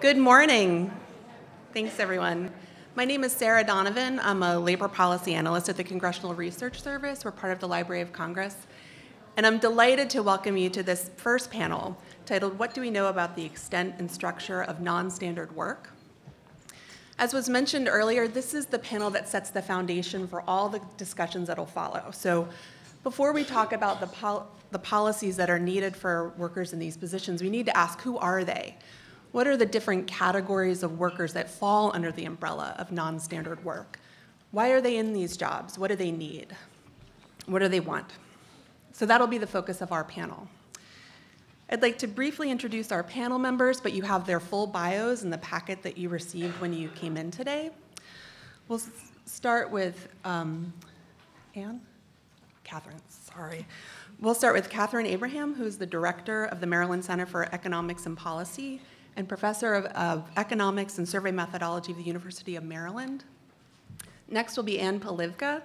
Good morning. Thanks, everyone. My name is Sarah Donovan. I'm a labor policy analyst at the Congressional Research Service. We're part of the Library of Congress. And I'm delighted to welcome you to this first panel titled What Do We Know About the Extent and Structure of Non Standard Work? As was mentioned earlier, this is the panel that sets the foundation for all the discussions that will follow. So before we talk about the, pol the policies that are needed for workers in these positions, we need to ask who are they? What are the different categories of workers that fall under the umbrella of non standard work? Why are they in these jobs? What do they need? What do they want? So that'll be the focus of our panel. I'd like to briefly introduce our panel members, but you have their full bios in the packet that you received when you came in today. We'll start with um, Anne? Katharine, sorry. We'll start with Katharine Abraham, who's the director of the Maryland Center for Economics and Policy and professor of, of, economics and survey methodology of the University of Maryland. Next will be Anne Polivka,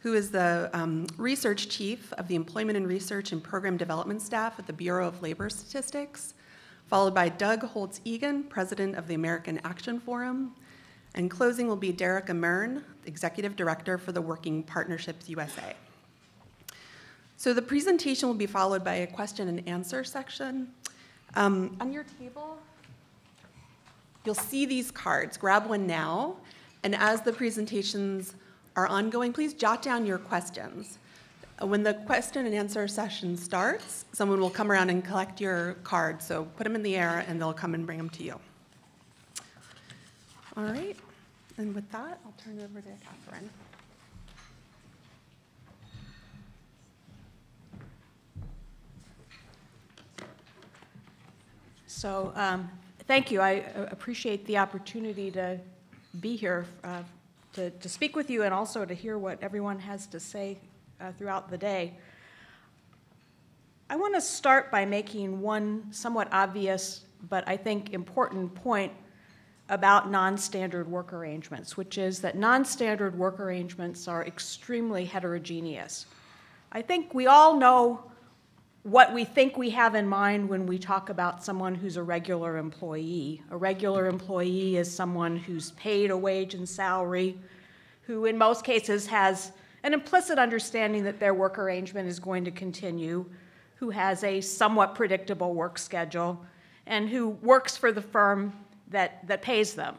who is the um, research chief of the Employment and Research and Program Development staff at the Bureau of Labor Statistics, followed by Doug Holtz-Eakin, president of the American Action Forum. And closing will be Derecka Mehrens, executive director for the Working Partnerships USA. So the presentation will be followed by a question and answer section. Um, on your table, you'll see these cards. Grab one now. And as the presentations are ongoing, please jot down your questions. Uh, when the question and answer session starts, someone will come around and collect your cards. So put them in the air and they'll come and bring them to you. All right. And with that, I'll turn it over to Katharine. So um, thank you. I uh, appreciate the opportunity to be here uh, to, to speak with you and also to hear what everyone has to say uh, throughout the day. I want to start by making one somewhat obvious but I think important point about non standard work arrangements, which is that non standard work arrangements are extremely heterogeneous. I think we all know what we think we have in mind when we talk about someone who's a regular employee. A regular employee is someone who's paid a wage and salary, who in most cases has an implicit understanding that their work arrangement is going to continue, who has a somewhat predictable work schedule, and who works for the firm that, that pays them.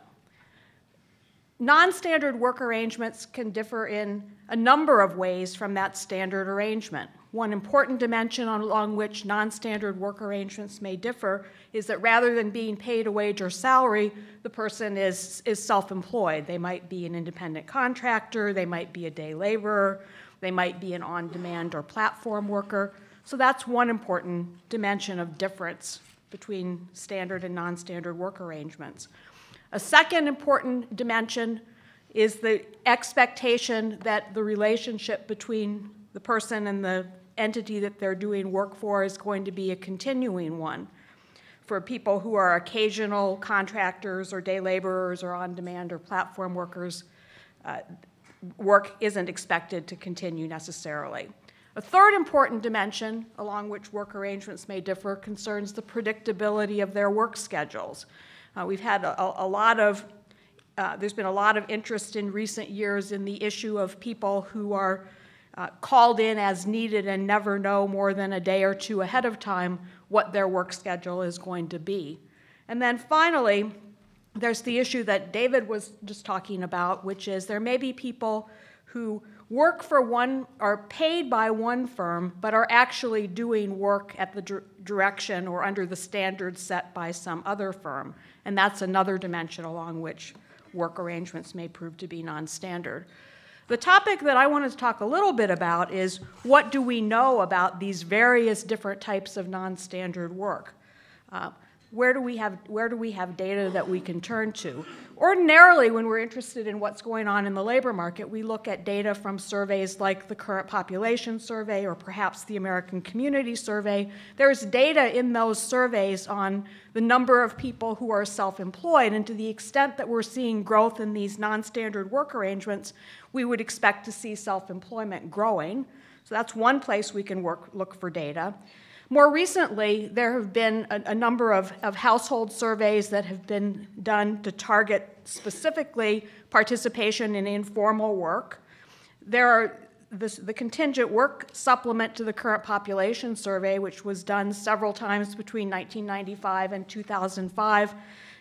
Non standard work arrangements can differ in a number of ways from that standard arrangement. One important dimension along which non standard work arrangements may differ is that rather than being paid a wage or salary, the person is, is self employed. They might be an independent contractor, they might be a day laborer, they might be an on demand or platform worker. So that's one important dimension of difference between standard and non standard work arrangements. A second important dimension is the expectation that the relationship between the person and the entity that they're doing work for is going to be a continuing one. For people who are occasional contractors or day laborers or on demand or platform workers, uh, work isn't expected to continue necessarily. A third important dimension along which work arrangements may differ concerns the predictability of their work schedules. Uh, we've had a, a lot of, uh, there's been a lot of interest in recent years in the issue of people who are uh, called in as needed and never know more than a day or two ahead of time what their work schedule is going to be. And then finally, there's the issue that David was just talking about, which is there may be people who work for one, are paid by one firm, but are actually doing work at the direction or under the standards set by some other firm. And that's another dimension along which work arrangements may prove to be non standard. The topic that I wanted to talk a little bit about is what do we know about these various different types of non standard work? Uh, where do we have where do we have data that we can turn to ordinarily when we're interested in what's going on in the labor market we look at data from surveys like the current population survey or perhaps the american community survey there's data in those surveys on the number of people who are self-employed and to the extent that we're seeing growth in these non-standard work arrangements we would expect to see self-employment growing so that's one place we can work, look for data More recently, there have been a, a number of, of household surveys that have been done to target specifically participation in informal work. There are this, the contingent work supplement to the current population survey, which was done several times between 1995 and 2005,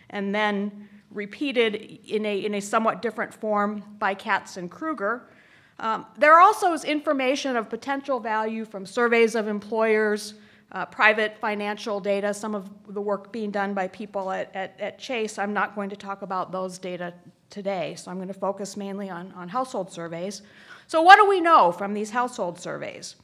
and then repeated in a, in a somewhat different form by Katz and Krueger. Um, there also is information of potential value from surveys of employers, uh, private financial data, some of the work being done by people at, at, at, Chase. I'm not going to talk about those data today, so I'm going to focus mainly on, on household surveys. So, what do we know from these household surveys?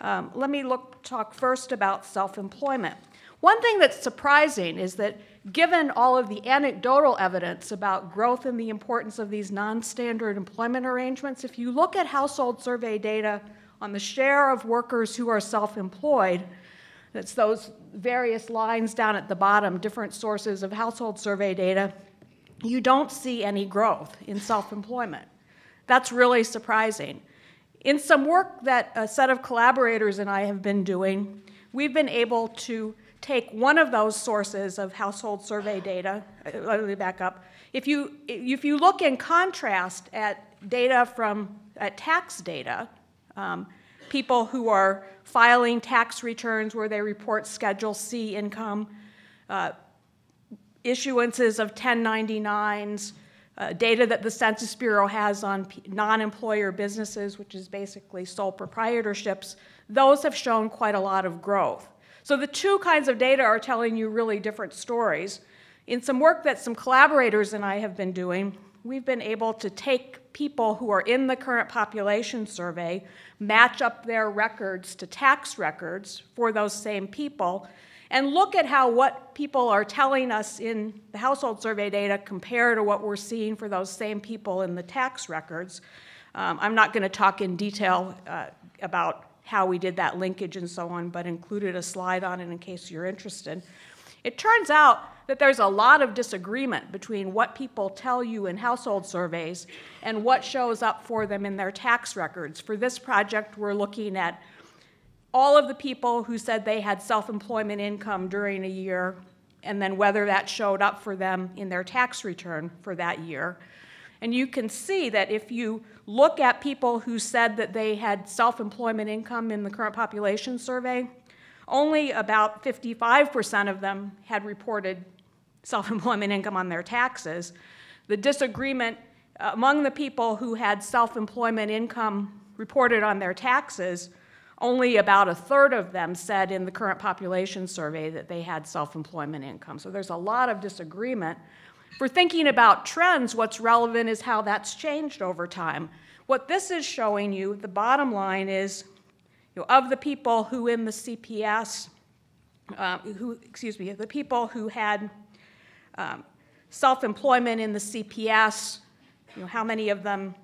Um, let me look, talk first about self employment. One thing that's surprising is that given all of the anecdotal evidence about growth and the importance of these non standard employment arrangements, if you look at household survey data on the share of workers who are self employed, that's those various lines down at the bottom, different sources of household survey data, you don't see any growth in self employment. That's really surprising. In some work that a set of collaborators and I have been doing, we've been able to take one of those sources of household survey data, uh, let me back up. If you, if you look in contrast at data from at tax data, um, people who are filing tax returns where they report Schedule C income, uh, issuances of 1099s, uh, data that the Census Bureau has on non employer businesses, which is basically sole proprietorships, those have shown quite a lot of growth. So the two kinds of data are telling you really different stories. In some work that some collaborators and I have been doing, we've been able to take people who are in the current population survey, match up their records to tax records for those same people, and look at how what people are telling us in the household survey data compare to what we're seeing for those same people in the tax records. Um, I'm not going to talk in detail uh, about how we did that linkage and so on, but included a slide on it in case you're interested. It turns out that there's a lot of disagreement between what people tell you in household surveys and what shows up for them in their tax records. For this project, we're looking at all of the people who said they had self employment income during a year and then whether that showed up for them in their tax return for that year. And you can see that if you look at people who said that they had self employment income in the current population survey, only about 55% of them had reported self employment income on their taxes. The disagreement among the people who had self employment income reported on their taxes, only about a third of them said in the current population survey that they had self employment income. So there's a lot of disagreement for thinking about trends, what's relevant is how that's changed over time. What this is showing you, the bottom line is, you know, of the people who in the CPS, uh, who, excuse me, the people who had um, self-employment in the CPS, you know, how many of them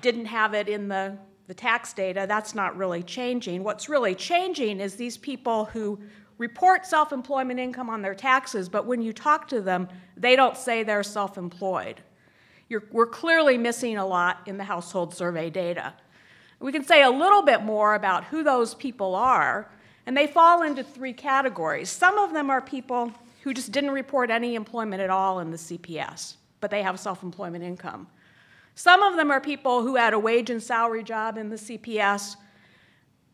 didn't have it in the, the tax data, that's not really changing. What's really changing is these people who report self employment income on their taxes, but when you talk to them, they don't say they're self employed. we're clearly missing a lot in the household survey data. We can say a little bit more about who those people are, and they fall into three categories. Some of them are people who just didn't report any employment at all in the CPS, but they have self employment income. Some of them are people who had a wage and salary job in the CPS,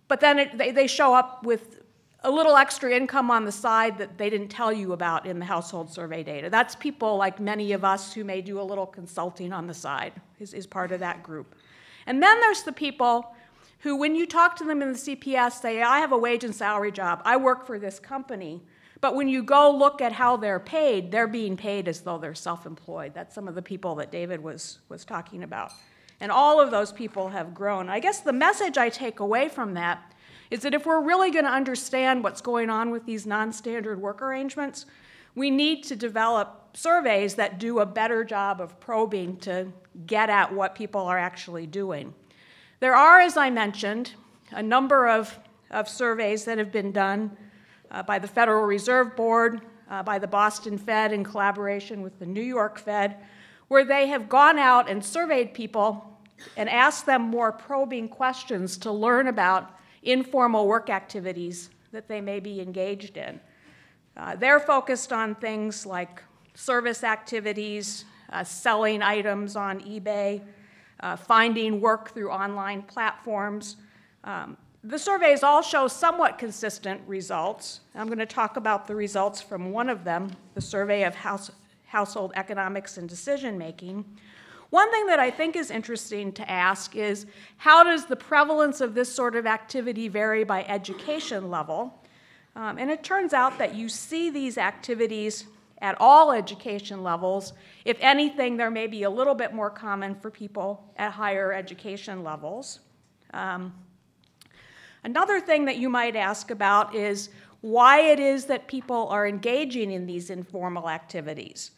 but then it, they, they show up with a little extra income on the side that they didn't tell you about in the household survey data. That's people like many of us who may do a little consulting on the side, is, is part of that group. And then there's the people who, when you talk to them in the CPS, say, I have a wage and salary job, I work for this company. But when you go look at how they're paid, they're being paid as though they're self employed. That's some of the people that David was, was talking about. And all of those people have grown. I guess the message I take away from that is that if we're really going to understand what's going on with these non standard work arrangements, we need to develop surveys that do a better job of probing to get at what people are actually doing. There are, as I mentioned, a number of, of surveys that have been done uh, by the Federal Reserve Board, uh, by the Boston Fed in collaboration with the New York Fed, where they have gone out and surveyed people and asked them more probing questions to learn about informal work activities that they may be engaged in. Uh, they're focused on things like service activities, uh, selling items on eBay, uh, finding work through online platforms. Um, the surveys all show somewhat consistent results. I'm going to talk about the results from one of them, the survey of house, household economics and decision making. One thing that I think is interesting to ask is how does the prevalence of this sort of activity vary by education level? Um, and it turns out that you see these activities at all education levels. If anything, there may be a little bit more common for people at higher education levels. Um, another thing that you might ask about is why it is that people are engaging in these informal activities.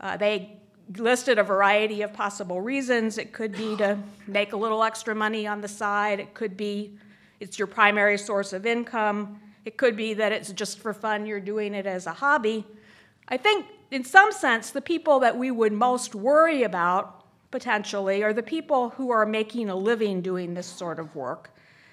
Uh, they listed a variety of possible reasons. It could be to make a little extra money on the side. It could be it's your primary source of income. It could be that it's just for fun, you're doing it as a hobby. I think, in some sense, the people that we would most worry about potentially are the people who are making a living doing this sort of work.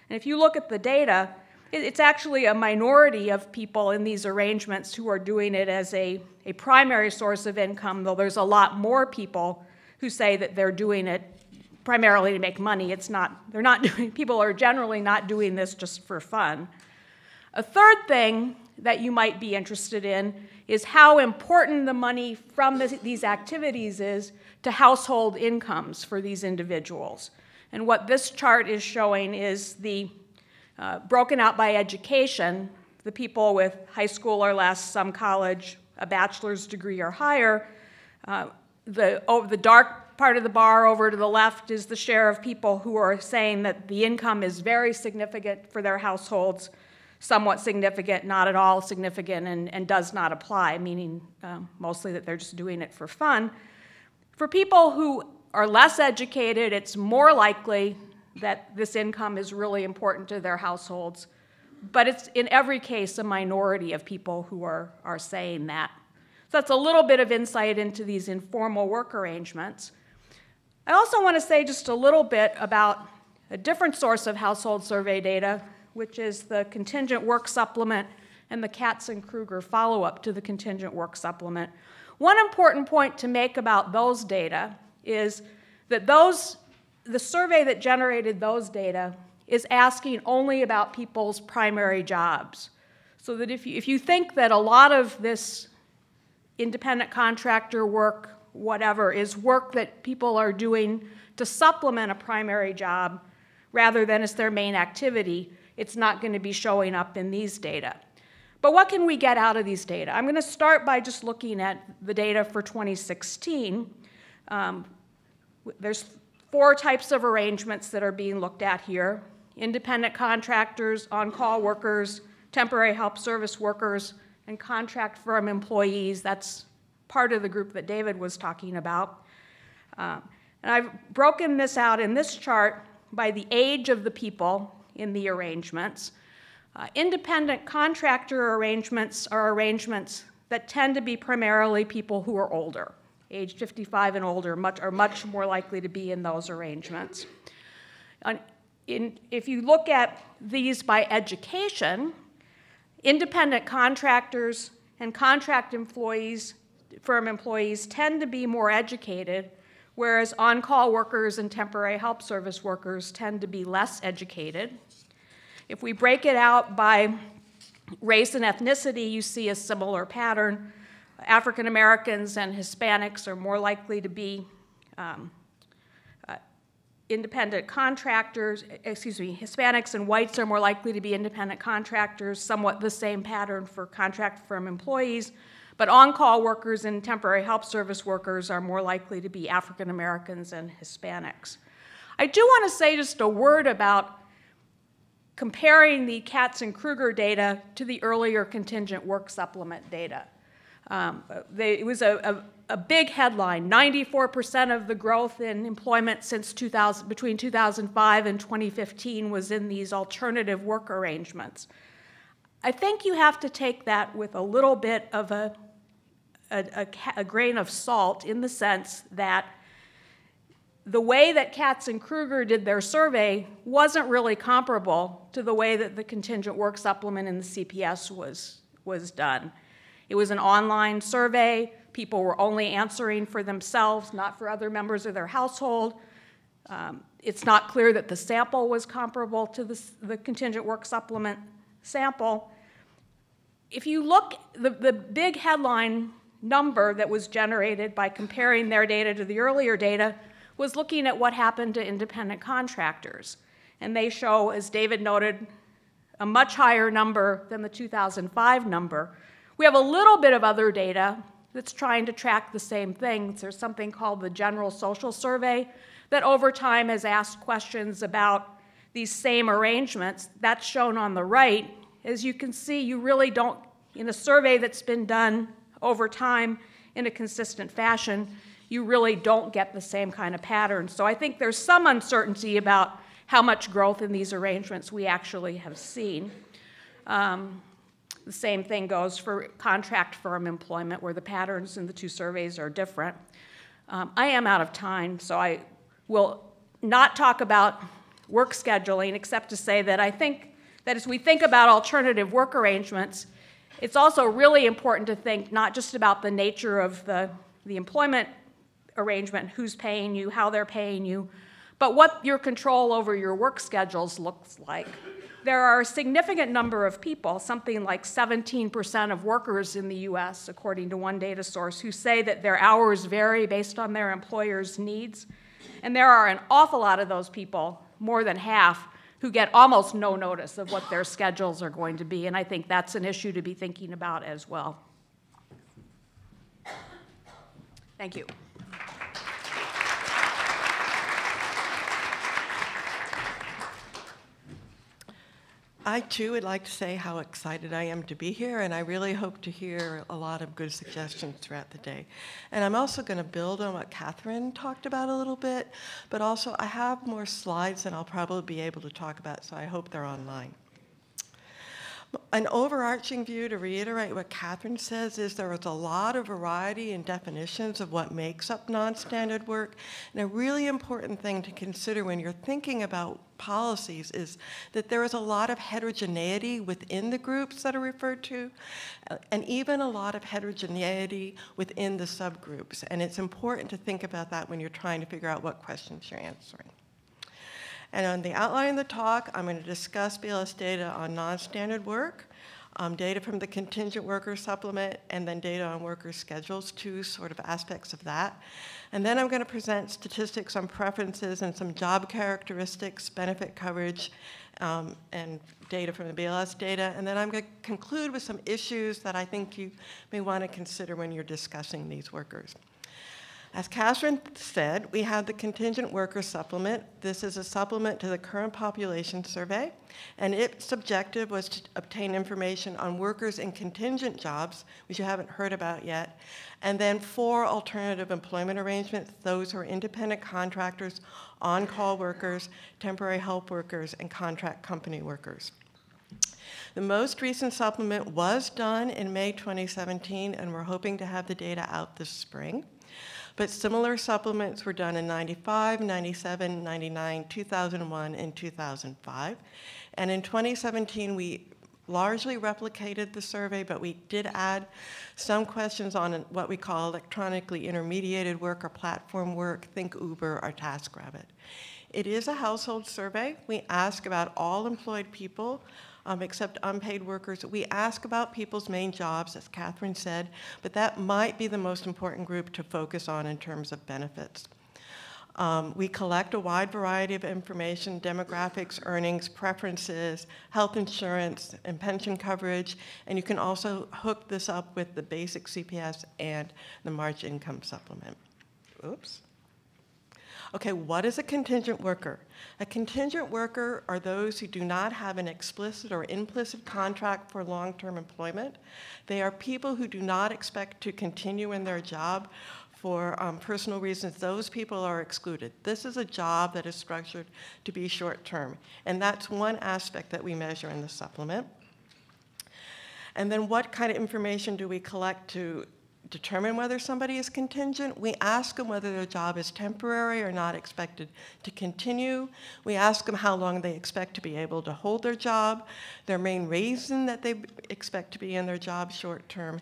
And if you look at the data, it's actually a minority of people in these arrangements who are doing it as a, a primary source of income, though there's a lot more people who say that they're doing it primarily to make money. It's not, they're not doing, people are generally not doing this just for fun. A third thing that you might be interested in is how important the money from this, these activities is to household incomes for these individuals. And what this chart is showing is the uh, broken out by education, the people with high school or less, some college, a bachelor's degree or higher. Uh, the, over the dark part of the bar over to the left is the share of people who are saying that the income is very significant for their households, somewhat significant, not at all significant, and, and does not apply, meaning um, mostly that they're just doing it for fun. For people who are less educated, it's more likely that this income is really important to their households. But it's in every case a minority of people who are, are saying that. So that's a little bit of insight into these informal work arrangements. I also want to say just a little bit about a different source of household survey data, which is the contingent work supplement and the Katz and Krueger follow up to the contingent work supplement. One important point to make about those data is that those the survey that generated those data is asking only about people's primary jobs. So that if you, if you think that a lot of this independent contractor work, whatever, is work that people are doing to supplement a primary job rather than as their main activity, it's not going to be showing up in these data. But what can we get out of these data? I'm going to start by just looking at the data for 2016. Um, there's four types of arrangements that are being looked at here independent contractors, on call workers, temporary help service workers, and contract firm employees. That's part of the group that David was talking about. Um, and I've broken this out in this chart by the age of the people in the arrangements. Uh, independent contractor arrangements are arrangements that tend to be primarily people who are older age 55 and older much, are much more likely to be in those arrangements. In, if you look at these by education, independent contractors and contract employees, firm employees, tend to be more educated, whereas on call workers and temporary help service workers tend to be less educated. If we break it out by race and ethnicity, you see a similar pattern. African Americans and Hispanics are more likely to be um, uh, independent contractors, excuse me, Hispanics and whites are more likely to be independent contractors, somewhat the same pattern for contract firm employees. But on call workers and temporary help service workers are more likely to be African Americans and Hispanics. I do want to say just a word about comparing the Katz and Krueger data to the earlier contingent work supplement data. Um, they, it was a, a, a, big headline 94% of the growth in employment since 2000, between 2005 and 2015 was in these alternative work arrangements. I think you have to take that with a little bit of a, a, a grain of salt in the sense that the way that Katz and Krueger did their survey wasn't really comparable to the way that the contingent work supplement in the CPS was, was done. It was an online survey. People were only answering for themselves, not for other members of their household. Um, it's not clear that the sample was comparable to the, the contingent work supplement sample. If you look, the, the big headline number that was generated by comparing their data to the earlier data was looking at what happened to independent contractors. And they show, as David noted, a much higher number than the 2005 number. We have a little bit of other data that's trying to track the same things. There's something called the General Social Survey that over time has asked questions about these same arrangements. That's shown on the right. As you can see, you really don't, in a survey that's been done over time in a consistent fashion, you really don't get the same kind of pattern. So I think there's some uncertainty about how much growth in these arrangements we actually have seen. Um, the same thing goes for contract firm employment, where the patterns in the two surveys are different. Um, I am out of time, so I will not talk about work scheduling, except to say that I think that as we think about alternative work arrangements, it's also really important to think not just about the nature of the, the employment arrangement, who's paying you, how they're paying you, but what your control over your work schedules looks like. There are a significant number of people, something like 17% of workers in the US, according to one data source, who say that their hours vary based on their employer's needs. And there are an awful lot of those people, more than half, who get almost no notice of what their schedules are going to be. And I think that's an issue to be thinking about as well. Thank you. I too would like to say how excited I am to be here, and I really hope to hear a lot of good suggestions throughout the day. And I'm also going to build on what Katharine talked about a little bit, but also I have more slides than I'll probably be able to talk about, so I hope they're online. An overarching view, to reiterate what Katharine says, is there is a lot of variety in definitions of what makes up non-standard work. And a really important thing to consider when you're thinking about policies is that there is a lot of heterogeneity within the groups that are referred to, uh, and even a lot of heterogeneity within the subgroups. And it's important to think about that when you're trying to figure out what questions you're answering. And on the outline of the talk, I'm going to discuss BLS data on non-standard work, um, data from the contingent worker supplement, and then data on worker schedules, two sort of aspects of that. And then I'm going to present statistics on preferences and some job characteristics, benefit coverage, um, and data from the BLS data. And then I'm going to conclude with some issues that I think you may want to consider when you're discussing these workers. As Katharine said, we have the contingent worker supplement. This is a supplement to the current population survey, and its objective was to obtain information on workers in contingent jobs, which you haven't heard about yet, and then four alternative employment arrangements, those who are independent contractors, on-call workers, temporary help workers, and contract company workers. The most recent supplement was done in May 2017, and we're hoping to have the data out this spring. But similar supplements were done in 95, 97, 99, 2001, and 2005. And in 2017, we largely replicated the survey, but we did add some questions on what we call electronically intermediated work or platform work, think Uber or TaskRabbit. It is a household survey. We ask about all employed people um, except unpaid workers. We ask about people's main jobs, as Katharine said, but that might be the most important group to focus on in terms of benefits. Um, we collect a wide variety of information, demographics, earnings, preferences, health insurance, and pension coverage, and you can also hook this up with the basic CPS and the March income supplement. Oops. Okay, what is a contingent worker? A contingent worker are those who do not have an explicit or implicit contract for long-term employment. They are people who do not expect to continue in their job for um, personal reasons. Those people are excluded. This is a job that is structured to be short-term, and that's one aspect that we measure in the supplement. And then what kind of information do we collect to determine whether somebody is contingent. We ask them whether their job is temporary or not expected to continue. We ask them how long they expect to be able to hold their job, their main reason that they expect to be in their job short term,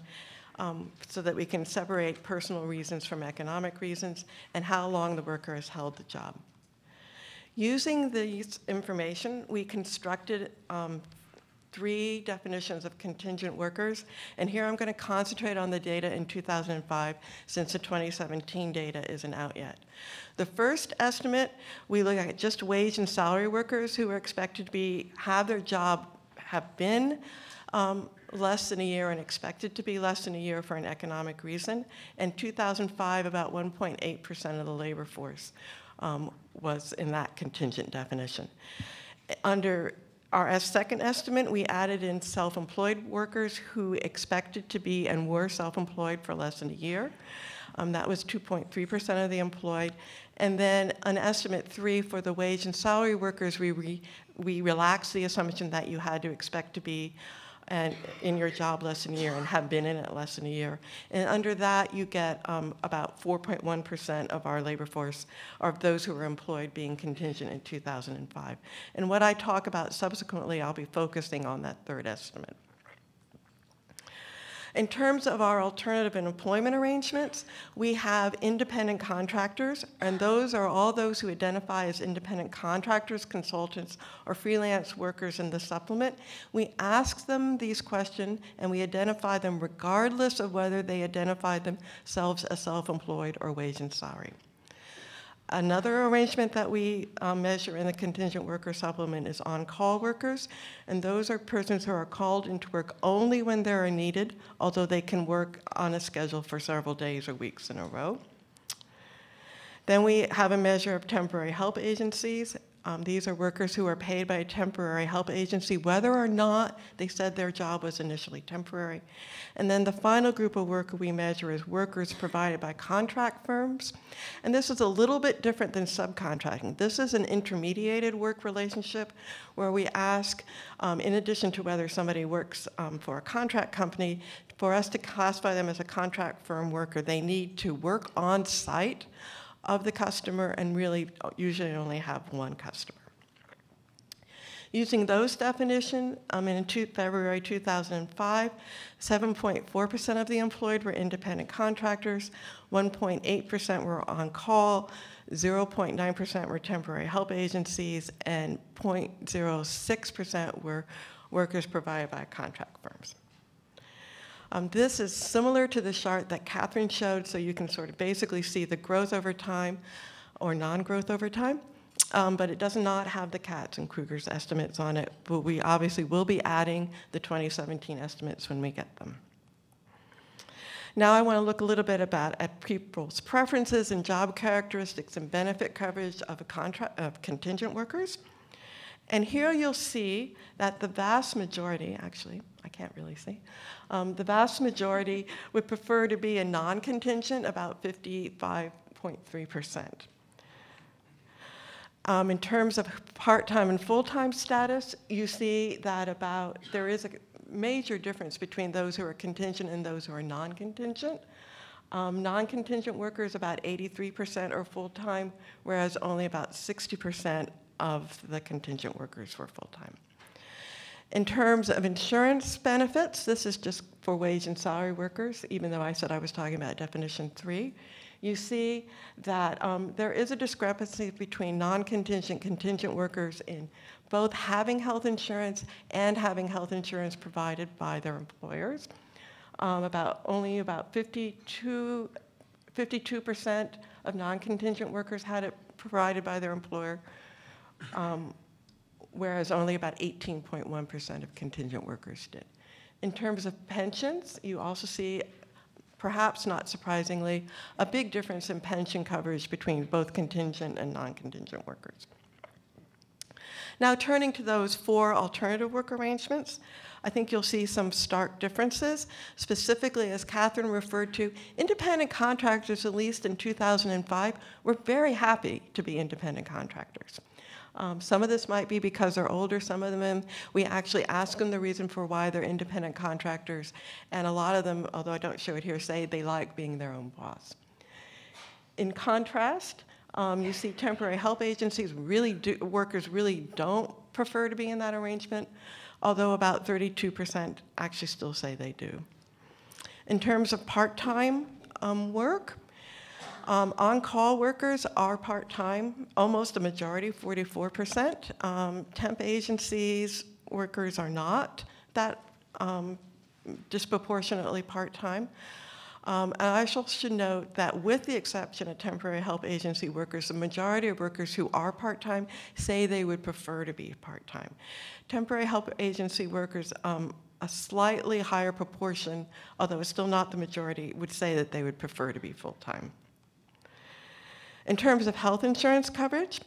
um, so that we can separate personal reasons from economic reasons, and how long the worker has held the job. Using this information, we constructed um, three definitions of contingent workers, and here I'm going to concentrate on the data in 2005 since the 2017 data isn't out yet. The first estimate, we look at just wage and salary workers who are expected to be, have their job, have been um, less than a year and expected to be less than a year for an economic reason. In 2005, about 1.8% of the labor force um, was in that contingent definition. Under our second estimate, we added in self-employed workers who expected to be and were self-employed for less than a year. Um, that was 2.3% of the employed. And then an estimate three for the wage and salary workers, we, re, we relaxed the assumption that you had to expect to be and in your job less than a year and have been in it less than a year. And under that, you get um, about 4.1% of our labor force, of those who were employed being contingent in 2005. And what I talk about subsequently, I'll be focusing on that third estimate. In terms of our alternative employment arrangements, we have independent contractors, and those are all those who identify as independent contractors, consultants, or freelance workers in the supplement. We ask them these questions, and we identify them regardless of whether they identify themselves as self-employed or wage and salary. Another arrangement that we um, measure in the contingent worker supplement is on-call workers, and those are persons who are called into work only when they are needed, although they can work on a schedule for several days or weeks in a row. Then we have a measure of temporary help agencies, um, these are workers who are paid by a temporary help agency, whether or not they said their job was initially temporary. And then the final group of worker we measure is workers provided by contract firms. And this is a little bit different than subcontracting. This is an intermediated work relationship where we ask, um, in addition to whether somebody works um, for a contract company, for us to classify them as a contract firm worker, they need to work on site of the customer and really usually only have one customer. Using those definitions, um, in two, February 2005, 7.4% of the employed were independent contractors, 1.8% were on call, 0.9% were temporary help agencies, and 0.06% were workers provided by contract firms. Um, this is similar to the chart that Katharine showed, so you can sort of basically see the growth over time or non-growth over time. Um, but it does not have the Katz and Krueger's estimates on it, but we obviously will be adding the 2017 estimates when we get them. Now I want to look a little bit about at people's preferences and job characteristics and benefit coverage of, of contingent workers. And here you'll see that the vast majority, actually, I can't really see, um, the vast majority would prefer to be a non-contingent, about 55.3%. Um, in terms of part-time and full-time status, you see that about there is a major difference between those who are contingent and those who are non-contingent. Um, non-contingent workers, about 83% are full-time, whereas only about 60% of the contingent workers were full-time. In terms of insurance benefits, this is just for wage and salary workers, even though I said I was talking about definition three. You see that um, there is a discrepancy between non-contingent contingent workers in both having health insurance and having health insurance provided by their employers. Um, about only about 52 52% of non-contingent workers had it provided by their employer, um, whereas only about 18.1% of contingent workers did. In terms of pensions, you also see, perhaps not surprisingly, a big difference in pension coverage between both contingent and non-contingent workers. Now turning to those four alternative work arrangements, I think you'll see some stark differences. Specifically, as Katharine referred to, independent contractors, at least in 2005, were very happy to be independent contractors. Um, some of this might be because they're older, some of them, we actually ask them the reason for why they're independent contractors. And a lot of them, although I don't show it here, say they like being their own boss. In contrast, um, you see temporary help agencies really do, workers really don't prefer to be in that arrangement, although about 32% actually still say they do. In terms of part-time um, work, um, on-call workers are part-time, almost a majority, 44%. Um, temp agencies workers are not that um, disproportionately part-time. Um, and I should note that with the exception of temporary help agency workers, the majority of workers who are part-time say they would prefer to be part-time. Temporary help agency workers, um, a slightly higher proportion, although it's still not the majority, would say that they would prefer to be full-time. In terms of health insurance coverage,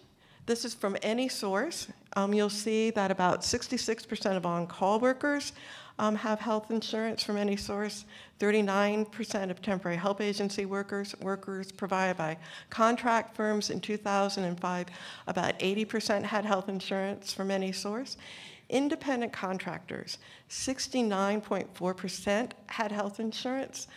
this is from any source. Um, you'll see that about 66% of on-call workers um, have health insurance from any source. 39% of temporary help agency workers, workers provided by contract firms in 2005, about 80% had health insurance from any source. Independent contractors, 69.4% had health insurance.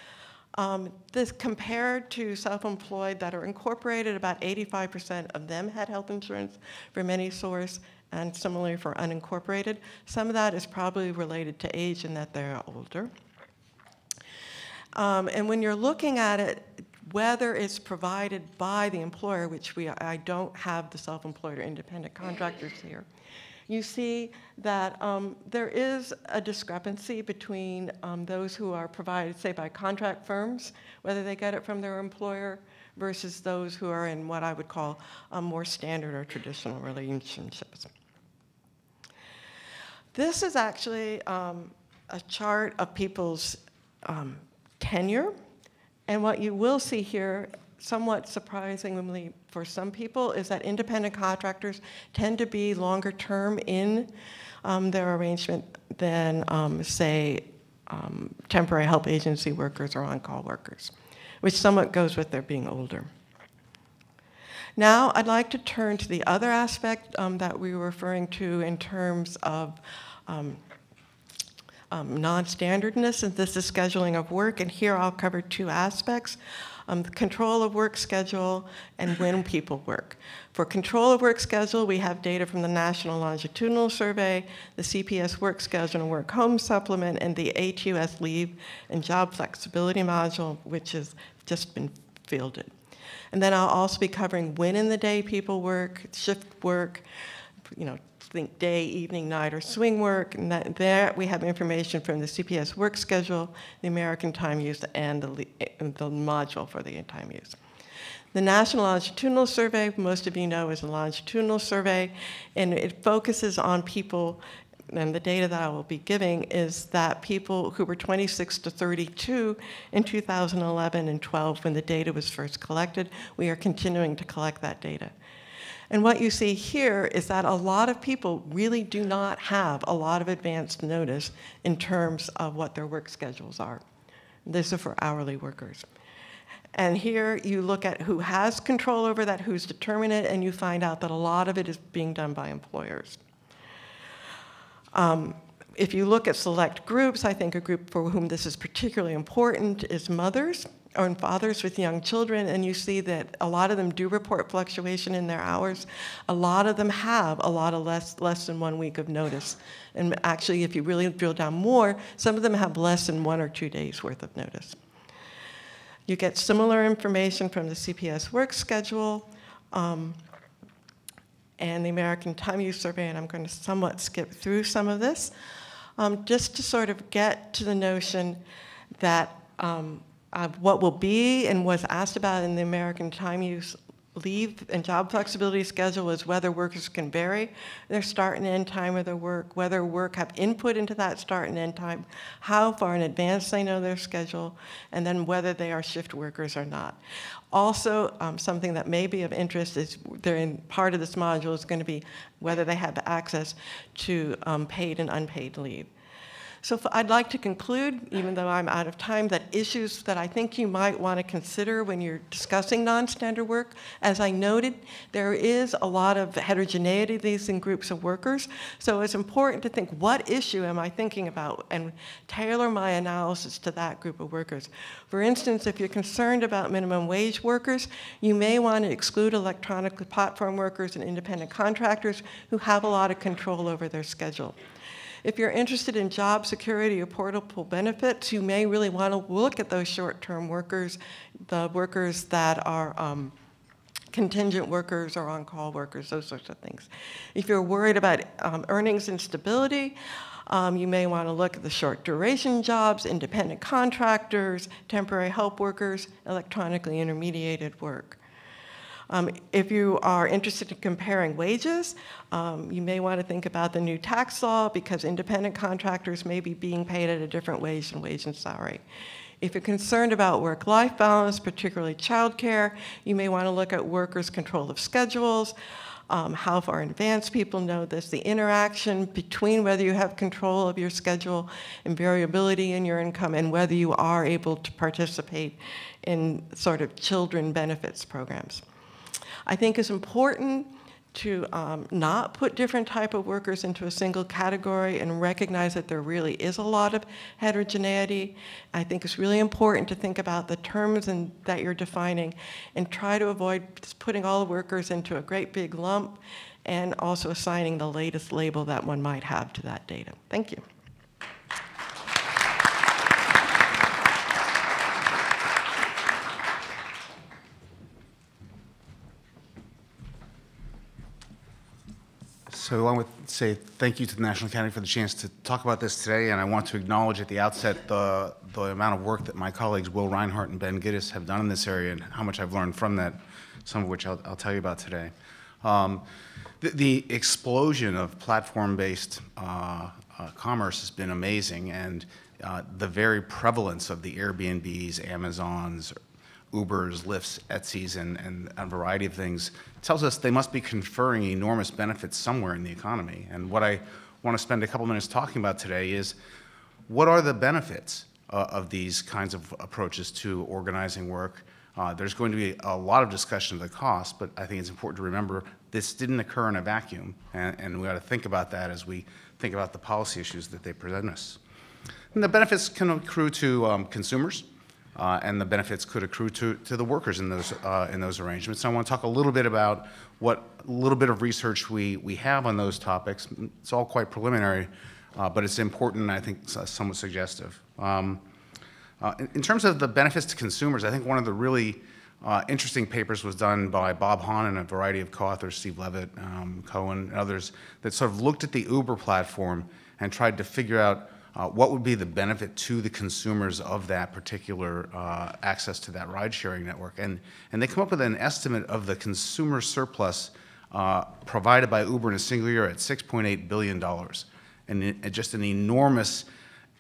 Um, this compared to self-employed that are incorporated, about 85% of them had health insurance from any source, and similarly for unincorporated. Some of that is probably related to age and that they're older. Um, and when you're looking at it, whether it's provided by the employer, which we, I don't have the self-employed or independent contractors here, you see that um, there is a discrepancy between um, those who are provided, say, by contract firms, whether they get it from their employer, versus those who are in what I would call a more standard or traditional relationships. This is actually um, a chart of people's um, tenure. And what you will see here somewhat surprisingly for some people is that independent contractors tend to be longer term in um, their arrangement than, um, say, um, temporary help agency workers or on-call workers, which somewhat goes with their being older. Now, I'd like to turn to the other aspect um, that we were referring to in terms of um, um, non-standardness, and this is scheduling of work, and here I'll cover two aspects um, control of work schedule, and when people work. For control of work schedule, we have data from the National Longitudinal Survey, the CPS Work Schedule and Work Home Supplement, and the ATUS Leave and Job Flexibility Module, which has just been fielded. And then I'll also be covering when in the day people work, shift work, you know, think day, evening, night, or swing work. And that, there we have information from the CPS work schedule, the American time use, and the, the module for the time use. The National Longitudinal Survey, most of you know, is a longitudinal survey, and it focuses on people, and the data that I will be giving is that people who were 26 to 32 in 2011 and 12 when the data was first collected, we are continuing to collect that data. And what you see here is that a lot of people really do not have a lot of advanced notice in terms of what their work schedules are. This is for hourly workers. And here you look at who has control over that, who's determined it, and you find out that a lot of it is being done by employers. Um, if you look at select groups, I think a group for whom this is particularly important is mothers or fathers with young children, and you see that a lot of them do report fluctuation in their hours. A lot of them have a lot of less, less than one week of notice. And actually, if you really drill down more, some of them have less than one or two days worth of notice. You get similar information from the CPS work schedule um, and the American Time Use Survey, and I'm going to somewhat skip through some of this, um, just to sort of get to the notion that um, uh, what will be and was asked about in the American time use leave and job flexibility schedule is whether workers can vary their start and end time of their work, whether work have input into that start and end time, how far in advance they know their schedule, and then whether they are shift workers or not. Also, um, something that may be of interest is they're in part of this module is going to be whether they have access to um, paid and unpaid leave. So I'd like to conclude, even though I'm out of time, that issues that I think you might want to consider when you're discussing non-standard work, as I noted, there is a lot of heterogeneity these in groups of workers. So it's important to think, what issue am I thinking about, and tailor my analysis to that group of workers. For instance, if you're concerned about minimum wage workers, you may want to exclude electronic platform workers and independent contractors who have a lot of control over their schedule. If you're interested in job security or portable benefits, you may really want to look at those short-term workers, the workers that are um, contingent workers or on-call workers, those sorts of things. If you're worried about um, earnings instability, um, you may want to look at the short duration jobs, independent contractors, temporary help workers, electronically intermediated work. Um, if you are interested in comparing wages, um, you may want to think about the new tax law because independent contractors may be being paid at a different wage than wage and salary. If you're concerned about work-life balance, particularly childcare, you may want to look at workers' control of schedules, um, how far in advance people know this, the interaction between whether you have control of your schedule and variability in your income and whether you are able to participate in sort of children benefits programs. I think it's important to um, not put different type of workers into a single category and recognize that there really is a lot of heterogeneity. I think it's really important to think about the terms and, that you're defining and try to avoid just putting all the workers into a great big lump and also assigning the latest label that one might have to that data. Thank you. So I want to say thank you to the National Academy for the chance to talk about this today, and I want to acknowledge at the outset the, the amount of work that my colleagues Will Rinehart and Ben Gitis have done in this area and how much I've learned from that, some of which I'll, I'll tell you about today. Um, the, the, explosion of platform-based uh, uh, commerce has been amazing, and uh, the very prevalence of the Airbnbs, Amazons, Ubers, Lyfts, Etsy's, and, and a variety of things tells us they must be conferring enormous benefits somewhere in the economy. And what I want to spend a couple minutes talking about today is what are the benefits uh, of these kinds of approaches to organizing work? Uh, there's going to be a lot of discussion of the cost, but I think it's important to remember this didn't occur in a vacuum, and, and we ought to think about that as we think about the policy issues that they present us. And the benefits can accrue to um, consumers, uh, and the benefits could accrue to, to the workers in those, uh, in those arrangements. I want to talk a little bit about what little bit of research we, we have on those topics. It's all quite preliminary, uh, but it's important and I think somewhat suggestive. Um, uh, in, in, terms of the benefits to consumers, I think one of the really uh, interesting papers was done by Bob Hahn and a variety of co-authors, Steve Levitt, um, Cohen, and others, that sort of looked at the Uber platform and tried to figure out uh, what would be the benefit to the consumers of that particular uh, access to that ride sharing network? And, and they come up with an estimate of the consumer surplus uh, provided by Uber in a single year at $6.8 billion. And it, just an enormous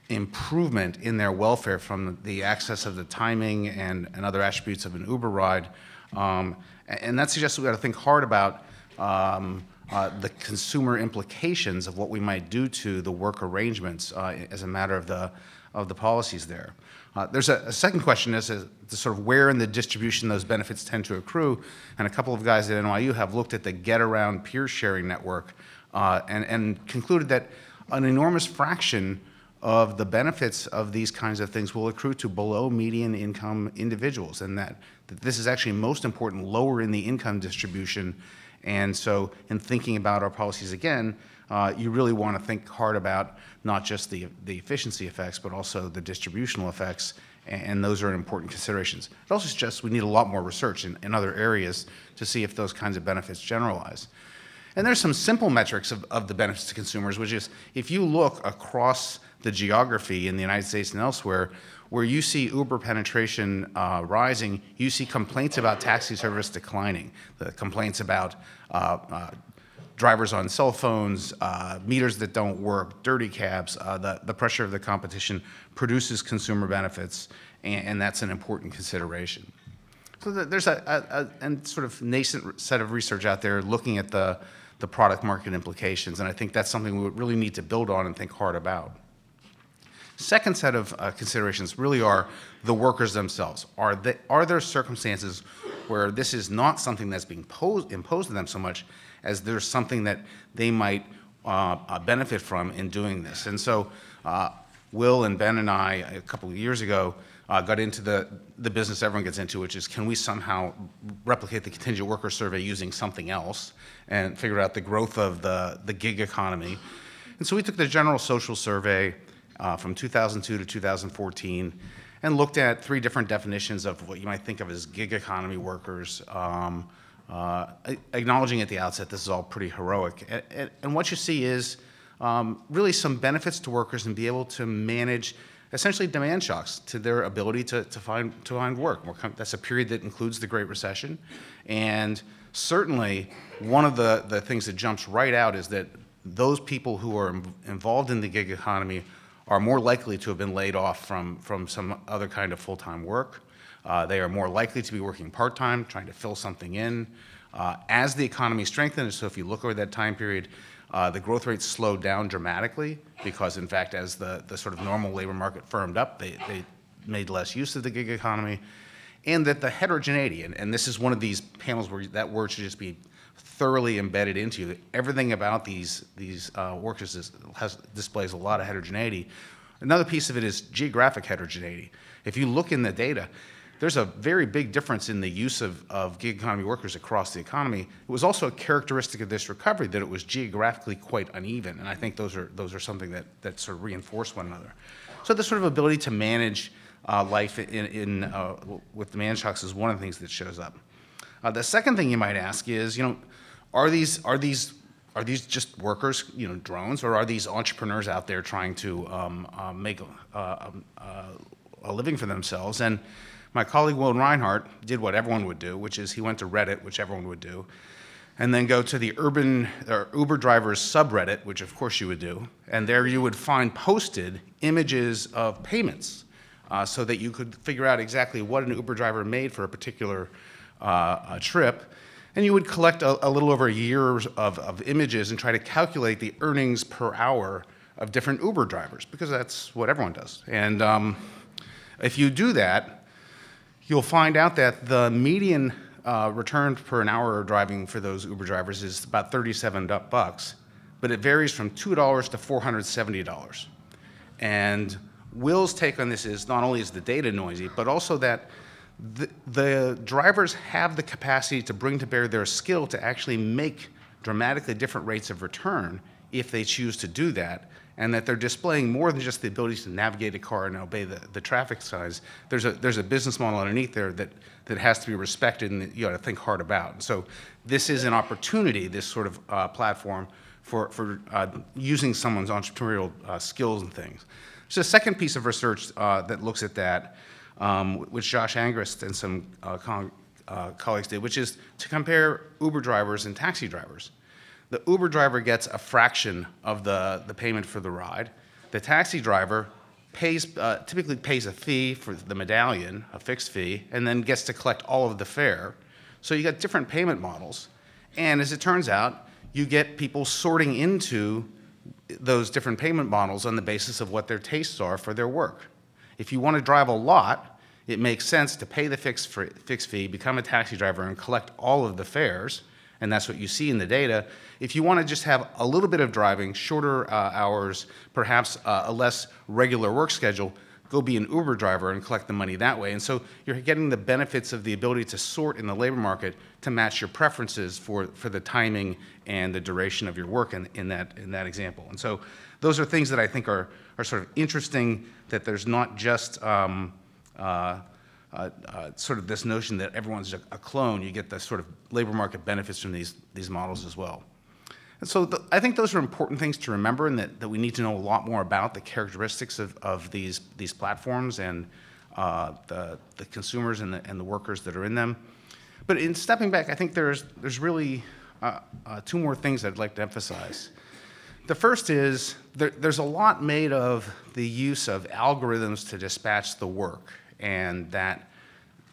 improvement in their welfare from the access of the timing and, and other attributes of an Uber ride. Um, and that suggests we've got to think hard about um, uh, the consumer implications of what we might do to the work arrangements uh, as a matter of the, of the policies there. Uh, there's a, a, second question as to sort of where in the distribution those benefits tend to accrue, and a couple of guys at NYU have looked at the Getaround peer sharing network uh, and, and concluded that an enormous fraction of the benefits of these kinds of things will accrue to below median income individuals, and that, that this is actually most important lower in the income distribution and so, in thinking about our policies again, uh, you really want to think hard about not just the, the efficiency effects, but also the distributional effects, and those are important considerations. It also suggests we need a lot more research in, in other areas to see if those kinds of benefits generalize. And there's some simple metrics of, of the benefits to consumers, which is if you look across the geography in the United States and elsewhere, where you see Uber penetration uh, rising, you see complaints about taxi service declining. The complaints about uh, uh, drivers on cell phones, uh, meters that don't work, dirty cabs, uh, the, the pressure of the competition produces consumer benefits, and, and that's an important consideration. So there's a, a, a, sort of nascent set of research out there looking at the, the product market implications, and I think that's something we would really need to build on and think hard about. Second set of uh, considerations really are the workers themselves. Are, they, are there circumstances where this is not something that's being posed, imposed on them so much as there's something that they might uh, uh, benefit from in doing this? And so uh, Will and Ben and I, a couple of years ago, uh, got into the, the business everyone gets into, which is can we somehow replicate the contingent worker survey using something else and figure out the growth of the, the gig economy. And so we took the general social survey uh, from 2002 to 2014 and looked at three different definitions of what you might think of as gig economy workers. Um, uh, acknowledging at the outset this is all pretty heroic. And, and, what you see is um, really some benefits to workers and be able to manage essentially demand shocks to their ability to, to, find, to find work. That's a period that includes the Great Recession. And certainly, one of the, the things that jumps right out is that those people who are involved in the gig economy are more likely to have been laid off from, from some other kind of full time work. Uh, they are more likely to be working part time, trying to fill something in. Uh, as the economy strengthens, so if you look over that time period, uh, the growth rate slowed down dramatically because, in fact, as the, the sort of normal labor market firmed up, they, they made less use of the gig economy. And that the heterogeneity, and, and this is one of these panels where that word should just be thoroughly embedded into you. Everything about these, these uh, workers is, has, displays a lot of heterogeneity. Another piece of it is geographic heterogeneity. If you look in the data, there's a very big difference in the use of, of gig economy workers across the economy. It was also a characteristic of this recovery that it was geographically quite uneven, and I think those are, those are something that, that sort of reinforce one another. So the sort of ability to manage uh, life in, in uh, with demand shocks is one of the things that shows up. Uh, the second thing you might ask is, you know, are these, are these are these just workers, you know, drones, or are these entrepreneurs out there trying to um, uh, make uh, um, uh, a living for themselves? And my colleague Will Rinehart did what everyone would do, which is he went to Reddit, which everyone would do, and then go to the urban or Uber drivers subreddit, which of course you would do, and there you would find posted images of payments uh, so that you could figure out exactly what an Uber driver made for a particular uh, trip. And you would collect a, a little over a year of, of images and try to calculate the earnings per hour of different Uber drivers, because that's what everyone does. And um, if you do that, you'll find out that the median uh, return per an hour of driving for those Uber drivers is about 37 bucks, but it varies from $2 to $470. And Will's take on this is not only is the data noisy, but also that the, the drivers have the capacity to bring to bear their skill to actually make dramatically different rates of return if they choose to do that and that they're displaying more than just the ability to navigate a car and obey the, the traffic signs. There's a, there's a business model underneath there that, that has to be respected and that you got to think hard about. so this is an opportunity, this sort of uh, platform, for, for uh, using someone's entrepreneurial uh, skills and things. There's a second piece of research uh, that looks at that, um, which Josh Angrist and some uh, uh, colleagues did, which is to compare Uber drivers and taxi drivers the Uber driver gets a fraction of the, the payment for the ride. The taxi driver pays, uh, typically pays a fee for the medallion, a fixed fee, and then gets to collect all of the fare. So you got different payment models. And as it turns out, you get people sorting into those different payment models on the basis of what their tastes are for their work. If you want to drive a lot, it makes sense to pay the fixed, fixed fee, become a taxi driver, and collect all of the fares and that's what you see in the data. If you want to just have a little bit of driving, shorter uh, hours, perhaps uh, a less regular work schedule, go be an Uber driver and collect the money that way. And so you're getting the benefits of the ability to sort in the labor market to match your preferences for, for the timing and the duration of your work in, in, that, in that example. And so those are things that I think are, are sort of interesting, that there's not just um, uh, uh, uh, sort of this notion that everyone's a, a, clone, you get the sort of labor market benefits from these, these models as well. And so the, I think those are important things to remember and that, that we need to know a lot more about the characteristics of, of these, these platforms and uh, the, the consumers and the, and the workers that are in them. But in stepping back, I think there's, there's really uh, uh, two more things I'd like to emphasize. The first is there, there's a lot made of the use of algorithms to dispatch the work and that